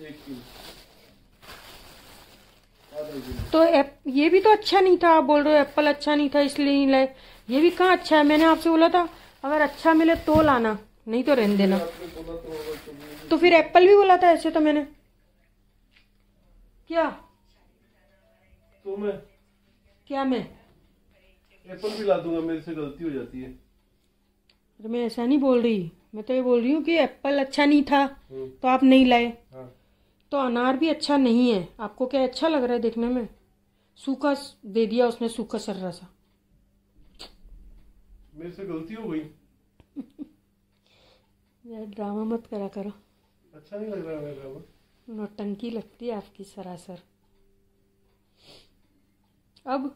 एक किलो आधा किलो तो एप, ये भी तो अच्छा नहीं था आप बोल रहे हो एप्पल अच्छा नहीं था इसलिए नहीं लाए। ये भी कहाँ अच्छा है? मैंने आपसे बोला था अगर अच्छा मिले तो लाना नहीं तो रहने देना। तो फिर एप्पल भी बोला था ऐसे तो मैंने। क्या? तो मैं क्या मैं? एप्पल भी ला दूँगा मेरे से गलती हो जाती है। अरे मैं ऐसा नहीं बोल रही। मैं तो ये बोल रही हूँ कि एप्पल अच्छा नहीं था हम्म, तो आप नहीं लाए। हाँ। तो अनार भी अच्छा नहीं है। आपको क्या अच्छा लग रहा है देखने में? सूखा दे दिया उसने सूखा सर्रा सा। मेरे से गलती हो गई। यार ड्रामा मत करा करो। अच्छा नहीं लग रहा है मेरा वो। नौटंकी लगती है आपकी सरासर। अब?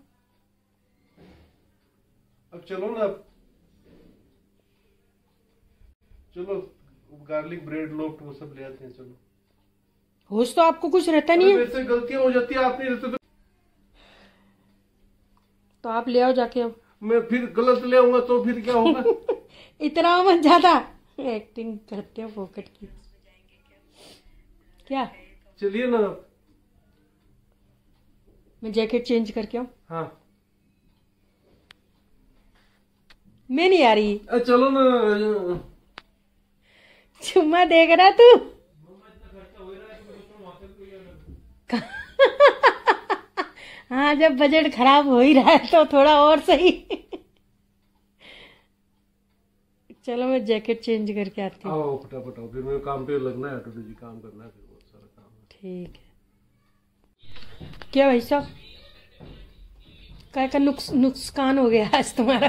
अब चलो ना अब चलो गार्लिक ब्रेड लोफ्ट वो सब ले आते हैं चलो। होश तो आपको कुछ रहता नहीं है? मेरे से गलतियाँ हो जाती है आप नहीं रहते तो तो आप ले आओ जाके अब। मैं फिर गलत ले आऊँगा तो फिर क्या होगा? इतना मत ज़्यादा। एक्टिंग करते हो फोकट की। क्या? चलिए ना। मैं जैकेट चेंज करके आऊँ? हाँ। मैं नहीं आ रही। चलो ना चुम्मा देख रहा तू? हाँ जब बजट खराब हो ही रहा है तो थोड़ा और सही। चलो मैं जैकेट चेंज करके आती हूँ। फटाफट आओ फिर मेरे काम पे लगना है ऑटो जी काम करना है फिर बहुत सारा काम है। ठीक है। क्या भाई साहब? काय का नुक्स नुकसान हो गया आज तुम्हारा।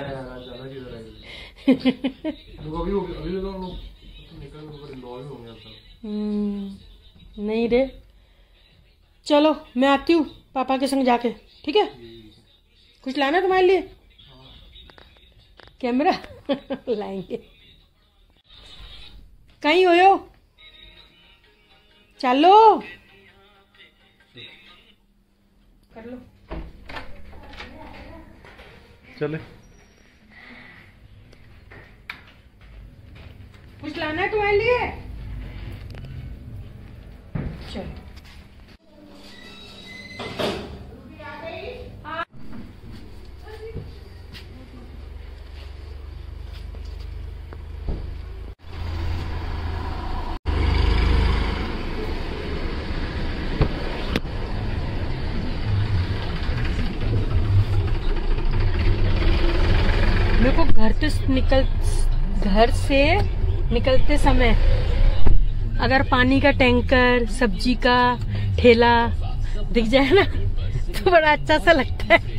नहीं रे। चलो मैं आती हूँ पापा के संग जाके ठीक है? कुछ लाना तुम्हारे लिए? कैमरा? लाएँगे। कहीं हो चलो। कर लो चले। कुछ लाना है तुम्हारे लिए? मेरे को घर से निकल घर से निकलते समय अगर पानी का टैंकर, सब्ज़ी का ठेला दिख जाए ना तो बड़ा अच्छा सा लगता है।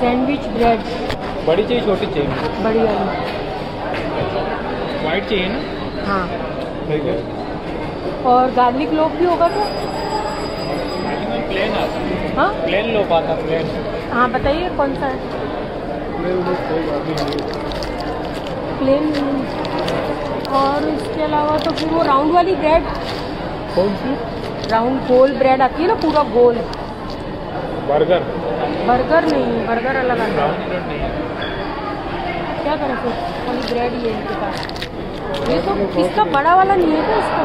सैंडविच ब्रेड बड़ी चाहिए छोटी चाहिए? बड़ी वाली वाइट चाहिए ना? हाँ। ठीक है। और गार्लिक लोफ भी होगा क्या? प्लेन आता हाँ। प्लेन लो पाता प्लेन हाँ बताइए कौन सा है? प्लेन और इसके अलावा तो फिर वो राउंड वाली ब्रेड कौन सी? राउंड गोल ब्रेड आती है ना पूरा गोल। बर्गर? बर्गर नहीं बर्गर अलग आता है। है। क्या करें फिर? खाली ब्रेड ही है इनके पास। ये तो इसका बड़ा वाला नहीं है क्या इसका?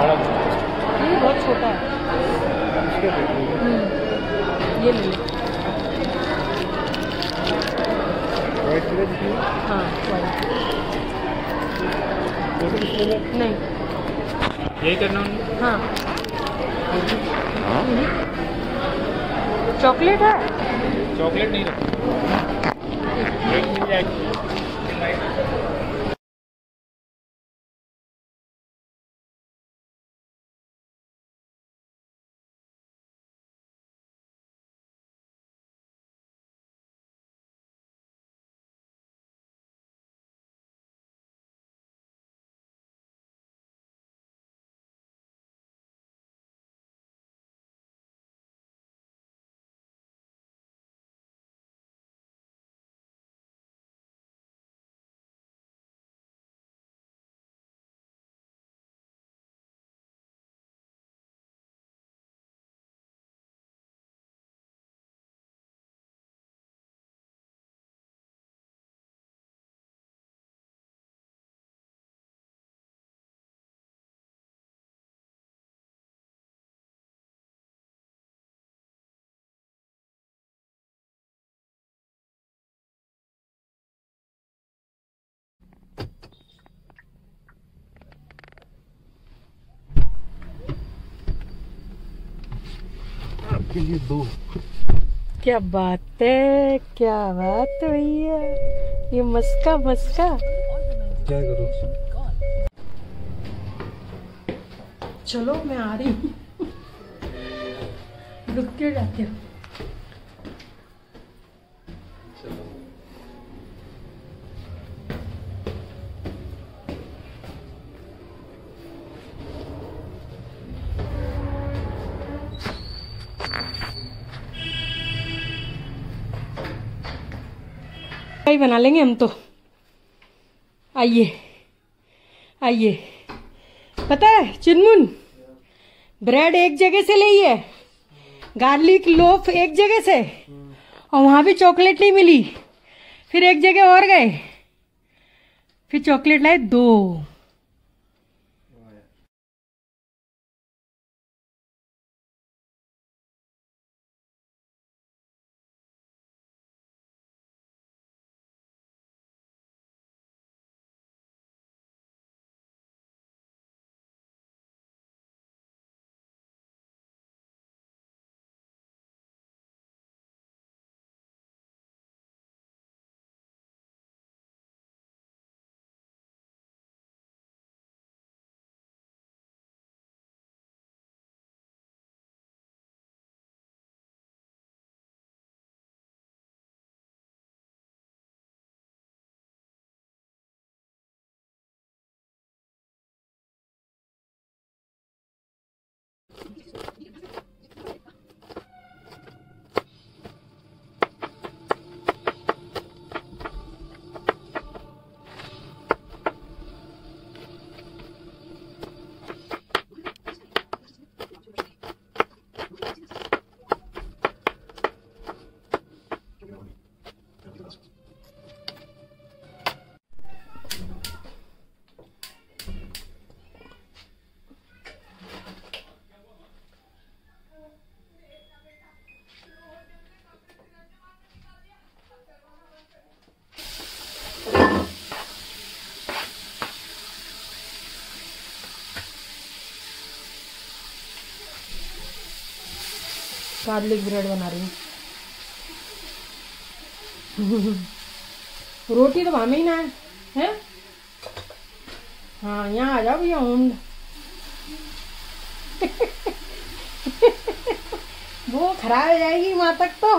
ये बहुत छोटा है। हम्म, ये ले लो। हाँ। नहीं। यही करना उन्हें? हाँ। चॉकलेट है? चॉकलेट नहीं मिल जाएगी। के लिए दो। क्या बात है? क्या बात है? भैया ये मस्का मस्का। क्या करो? चलो मैं आ रही हूँ। रुक के जाते हो। ही बना लेंगे हम तो आइए आइए पता है चुनमुन ब्रेड एक जगह से ली है गार्लिक लोफ एक जगह से और वहाँ भी चॉकलेट नहीं मिली फिर एक जगह और गए फिर चॉकलेट लाए दो गार्लिक ब्रेड बना रही हूँ। रोटी तो भामे ही ना है, हैं? हाँ यहाँ आ जाओ भैया ऊँड वो खराब हो जाएगी वहाँ तक तो।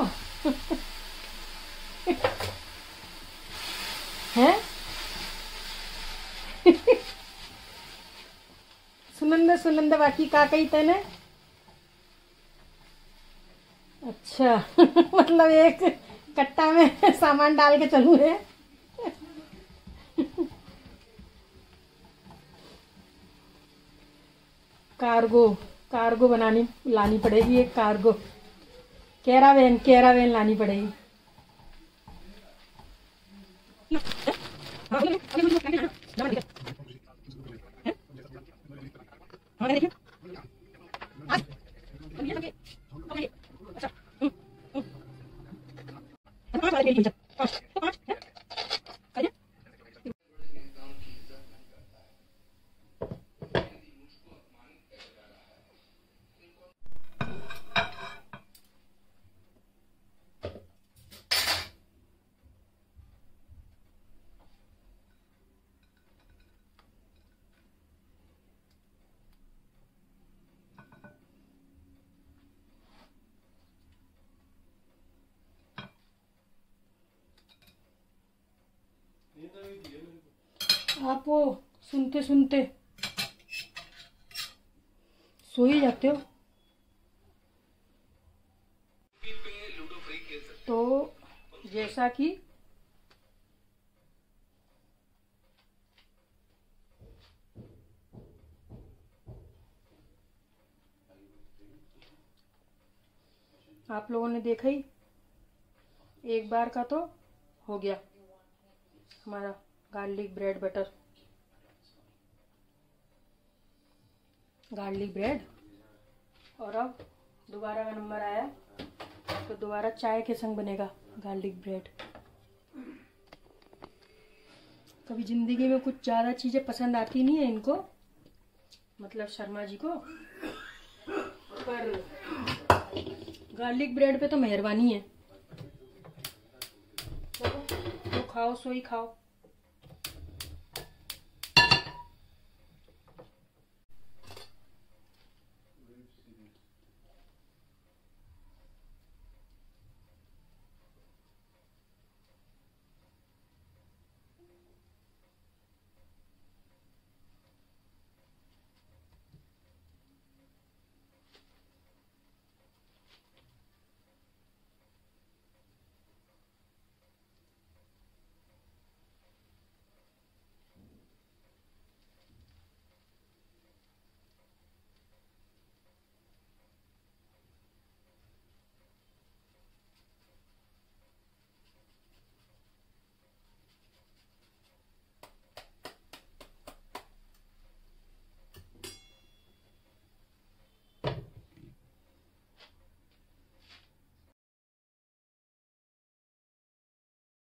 हैं? सुनंद सुनंद, बाकी का कही तेने अच्छा मतलब एक कट्टा में सामान डाल के चलू है? कार्गो कार्गो बनानी, लानी पड़ेगी एक कार्गो। कैरावेन कैरावेन लानी पड़ेगी। आप वो सुनते सुनते। सो ही जाते हो। तो जैसा कि आप लोगों ने देखा ही, एक बार का तो हो गया हमारा। Garlic bread butter. Garlic bread. और अब दोबारा का नंबर आया तो दोबारा चाय के संग बनेगा गार्लिक ब्रेड। कभी ज़िंदगी में कुछ ज़्यादा चीज़ें पसंद आती नहीं है इनको मतलब शर्मा जी को, पर गार्लिक ब्रेड पे तो मेहरबानी है। चलो जो खाओ, सोई खाओ।